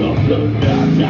Of the I'm.